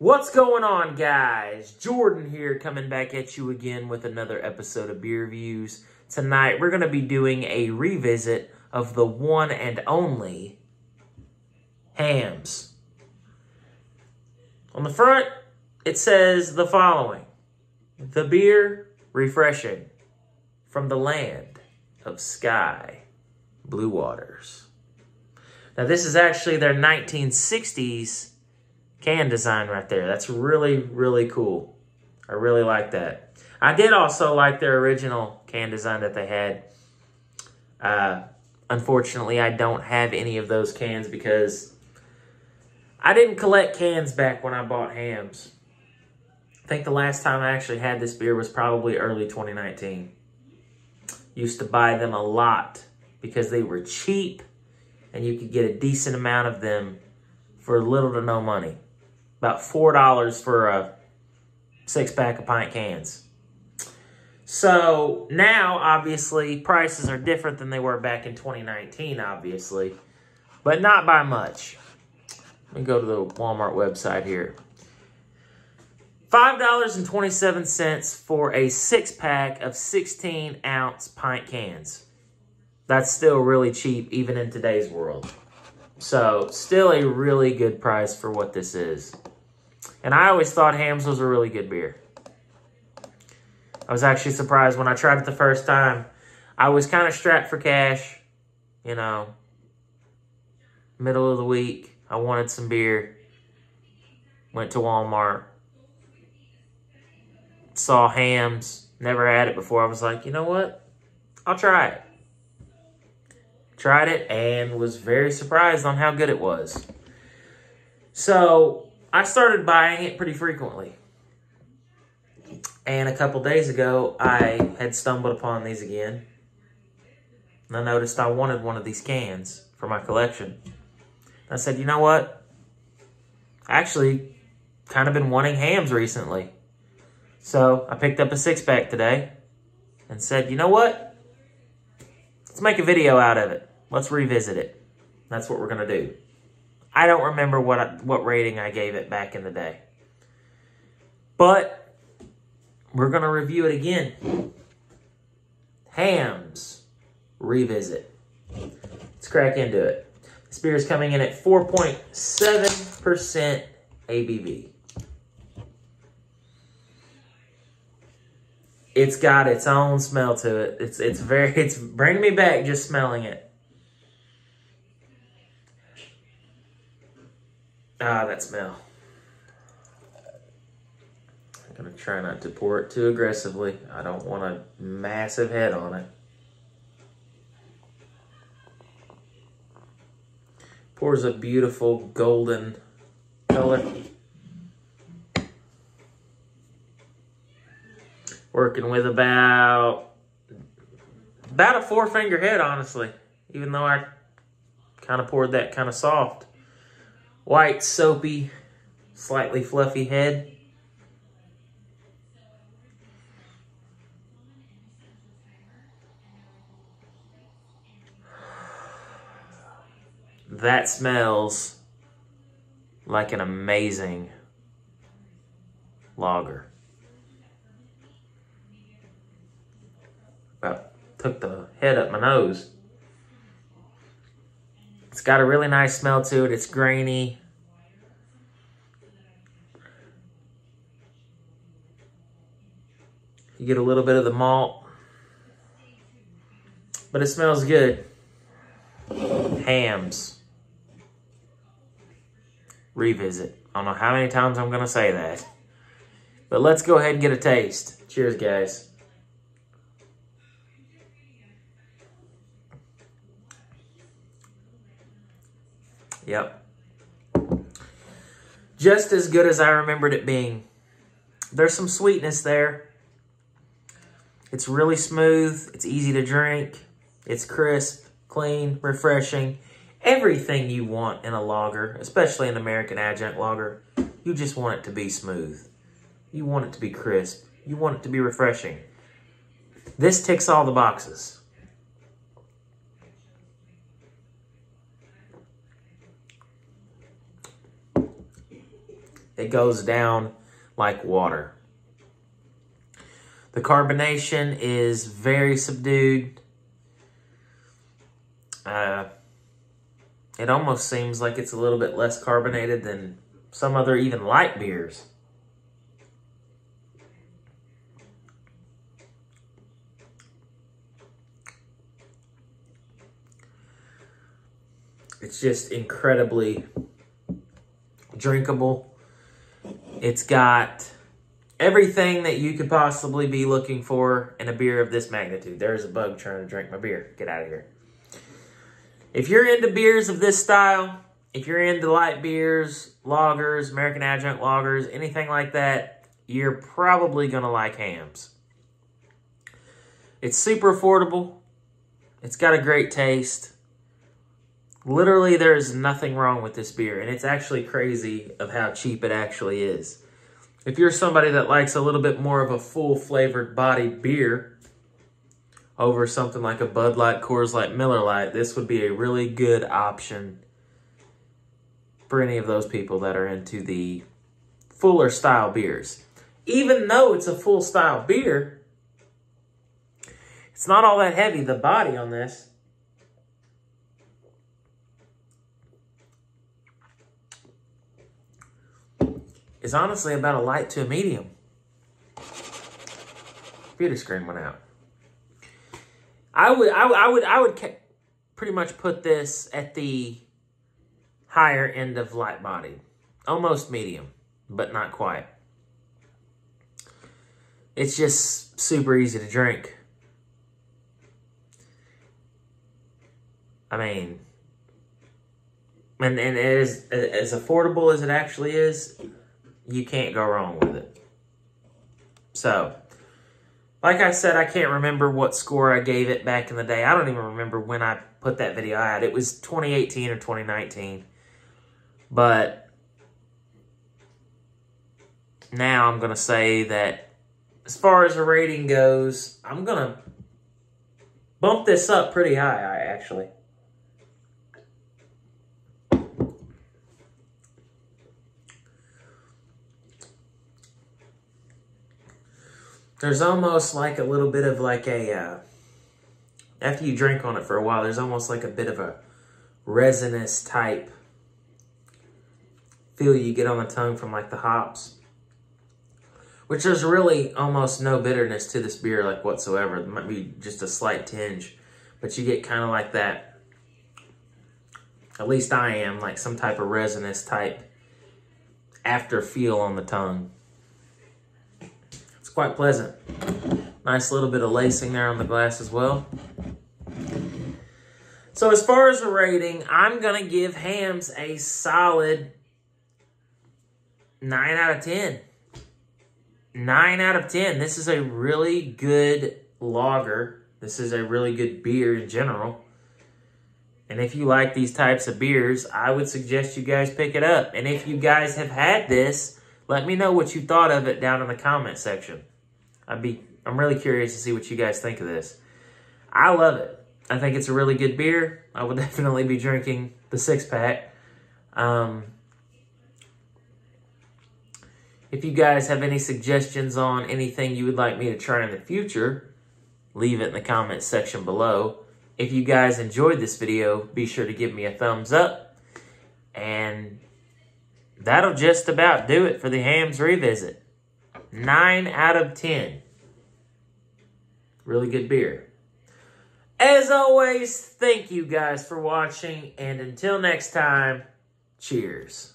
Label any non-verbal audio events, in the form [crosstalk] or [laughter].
What's going on, guys? Jordan here, coming back at you again with another episode of Beer Views. Tonight, we're going to be doing a revisit of the one and only Hamm's. On the front, it says the following The beer refreshing from the land of sky blue waters. Now, this is actually their 1960s can design right there. That's really, really cool. I really like that. I did also like their original can design that they had. Uh, unfortunately, I don't have any of those cans because I didn't collect cans back when I bought Hamm's. I think the last time I actually had this beer was probably early 2019. Used to buy them a lot because they were cheap and you could get a decent amount of them for little to no money. About $4 for a six pack of pint cans. So now, obviously, prices are different than they were back in 2019, obviously, but not by much. Let me go to the Walmart website here. $5.27 for a six pack of 16 ounce pint cans. That's still really cheap, even in today's world. So, still a really good price for what this is. And I always thought Hamm's was a really good beer. I was actually surprised when I tried it the first time. I was kind of strapped for cash, you know, middle of the week. I wanted some beer. Went to Walmart. Saw Hamm's. Never had it before. I was like, you know what? I'll try it. Tried it and was very surprised on how good it was. So I started buying it pretty frequently. And a couple days ago, I had stumbled upon these again. And I noticed I wanted one of these cans for my collection. I said, you know what? Actually, kind of been wanting Hamm's recently. So I picked up a six pack today and said, you know what? Let's make a video out of it. Let's revisit it. That's what we're going to do. I don't remember what I, what rating I gave it back in the day. But we're going to review it again. Hamm's Revisit. Let's crack into it. This beer is coming in at 4.7% ABV. It's got its own smell to it. It's it's very it's bringing me back just smelling it. Ah, that smell. I'm gonna try not to pour it too aggressively. I don't want a massive head on it. Pours a beautiful golden color. Working with about about a four finger head, honestly. Even though I kind of poured that kind of soft. White, soapy, slightly fluffy head. That smells like an amazing lager. About took the head up my nose. It's got a really nice smell to it. It's grainy. You get a little bit of the malt. But it smells good. Hamm's. revisit. I don't know how many times I'm going to say that. But let's go ahead and get a taste. Cheers, guys. Yep. Just as good as I remembered it being. There's some sweetness there. It's really smooth. It's easy to drink. It's crisp, clean, refreshing everything you want in a lager, especially an American adjunct lager. You just want it to be smooth. You want it to be crisp. You want it to be refreshing. This ticks all the boxes. It goes down like water. The carbonation is very subdued. Uh, it almost seems like it's a little bit less carbonated than some other even light beers. It's just incredibly drinkable. It's got everything that you could possibly be looking for in a beer of this magnitude. There's a bug trying to drink my beer. Get out of here. If you're into beers of this style, if you're into light beers, lagers, American adjunct lagers, anything like that, you're probably going to like Hamm's. It's super affordable. It's got a great taste. Literally, there's nothing wrong with this beer, and it's actually crazy of how cheap it actually is. If you're somebody that likes a little bit more of a full flavored body beer over something like a Bud Light, Coors Light, Miller Lite, this would be a really good option for any of those people that are into the fuller style beers. Even though it's a full style beer, it's not all that heavy, the body on this. Is honestly about a light to a medium. Computer screen went out. I would, I, I would, I would pretty much put this at the higher end of light body. almost medium, but not quite. It's just super easy to drink. I mean, and, and as, as affordable as it actually is, you can't go wrong with it. So, like I said, I can't remember what score I gave it back in the day. I don't even remember when I put that video out. It was 2018 or 2019. But now I'm going to say that as far as the rating goes, I'm going to bump this up pretty high, I actually. There's almost like a little bit of like a, uh, after you drink on it for a while, there's almost like a bit of a resinous type feel you get on the tongue from like the hops. Which there's really almost no bitterness to this beer like whatsoever. It might be just a slight tinge, but you get kind of like that, at least I am, like some type of resinous type after feel on the tongue quite pleasant. Nice little bit of lacing there on the glass as well. So as far as the rating, I'm going to give Hamm's a solid 9 out of 10. 9 out of 10. This is a really good lager. This is a really good beer in general. And if you like these types of beers, I would suggest you guys pick it up. And if you guys have had this, let me know what you thought of it down in the comment section. I'd be, I'm really curious to see what you guys think of this. I love it. I think it's a really good beer. I will [laughs] definitely be drinking the six pack. Um, if you guys have any suggestions on anything you would like me to try in the future, leave it in the comments section below. If you guys enjoyed this video, be sure to give me a thumbs up. And that'll just about do it for the Hamm's Revisit. 9 out of 10. Really good beer. As always, thank you guys for watching, and until next time, cheers.